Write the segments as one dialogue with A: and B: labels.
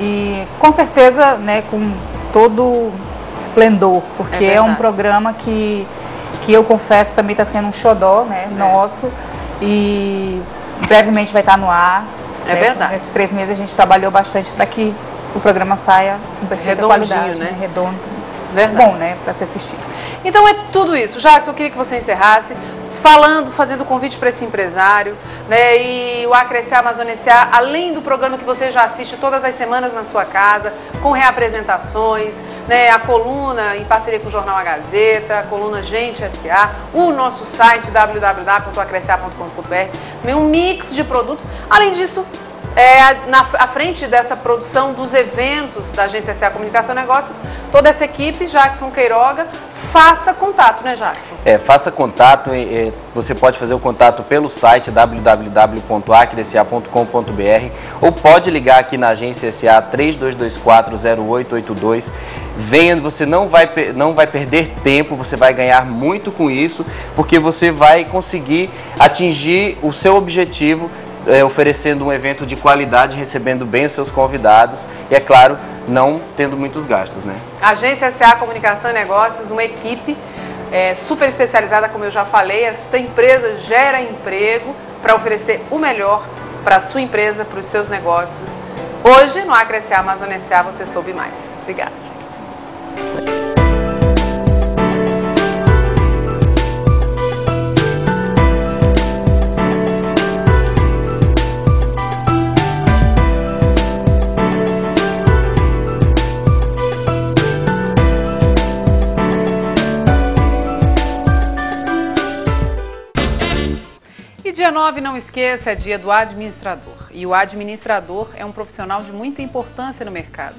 A: e com certeza né, com todo esplendor, porque é, é um programa que, que eu confesso também está sendo um xodó né, é. nosso e brevemente vai estar no ar.
B: É né? verdade.
A: Nesses três meses a gente trabalhou bastante para que o programa saia com perfeita qualidade, né? né?
B: Redondo. Verdade.
A: Bom, né, para ser assistido.
B: Então é tudo isso. Jackson, eu queria que você encerrasse falando, fazendo convite para esse empresário, né? E o Acrescer Amazônia S.A., além do programa que você já assiste todas as semanas na sua casa, com reapresentações, né? A coluna em parceria com o Jornal A Gazeta, a coluna Gente S.A., o nosso site www.acrescer.com.br, um mix de produtos. Além disso, é, na à frente dessa produção dos eventos da Agência SA Comunicação e Negócios, toda essa equipe, Jackson Queiroga, faça contato, né, Jackson?
C: É, faça contato. É, você pode fazer o contato pelo site www.acdca.com.br ou pode ligar aqui na agência SA 32240882. Venha, você não vai, não vai perder tempo, você vai ganhar muito com isso, porque você vai conseguir atingir o seu objetivo é, oferecendo um evento de qualidade, recebendo bem os seus convidados e, é claro, não tendo muitos gastos. Né?
B: Agência SA Comunicação e Negócios, uma equipe é, super especializada, como eu já falei, esta empresa gera emprego para oferecer o melhor para a sua empresa, para os seus negócios. Hoje, no Acre SA Amazônia SA, você soube mais. Obrigada, dia 9, não esqueça, é dia do administrador. E o administrador é um profissional de muita importância no mercado.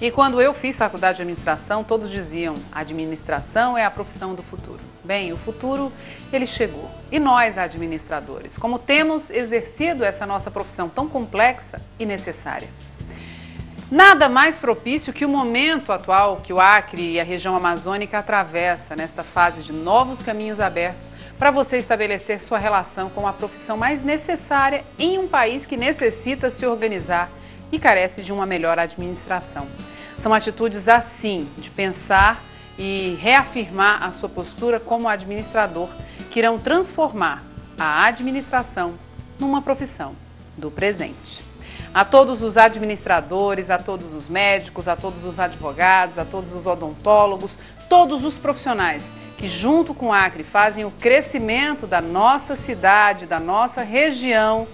B: E quando eu fiz faculdade de administração, todos diziam: administração é a profissão do futuro. Bem, o futuro ele chegou. E nós, administradores, como temos exercido essa nossa profissão tão complexa e necessária? Nada mais propício que o momento atual que o Acre e a região amazônica atravessa nesta fase de novos caminhos abertos para você estabelecer sua relação com a profissão mais necessária em um país que necessita se organizar e carece de uma melhor administração. São atitudes assim, de pensar e reafirmar a sua postura como administrador, que irão transformar a administração numa profissão do presente. A todos os administradores, a todos os médicos, a todos os advogados, a todos os odontólogos, todos os profissionais que junto com Acre fazem o crescimento da nossa cidade, da nossa região.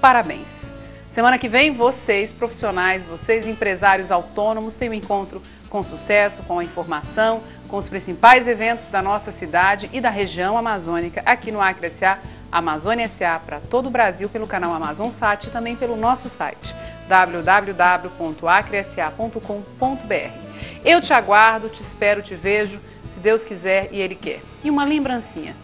B: Parabéns! Semana que vem, vocês profissionais, vocês empresários autônomos, têm um encontro com sucesso, com a informação, com os principais eventos da nossa cidade e da região amazônica aqui no Acre SA, Amazônia SA para todo o Brasil pelo canal Amazon Sat e também pelo nosso site www.acresa.com.br. Eu te aguardo, te espero, te vejo Deus quiser e Ele quer. E uma lembrancinha.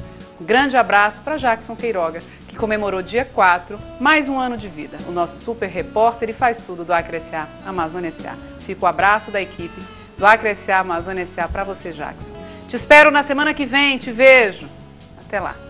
B: Um grande abraço para Jackson Queiroga, que comemorou dia 4, mais um ano de vida. O nosso super repórter e faz tudo do Acre SA, Amazônia SA. Fica o abraço da equipe do Acre SA, Amazônia SA para você, Jackson. Te espero na semana que vem, te vejo. Até lá.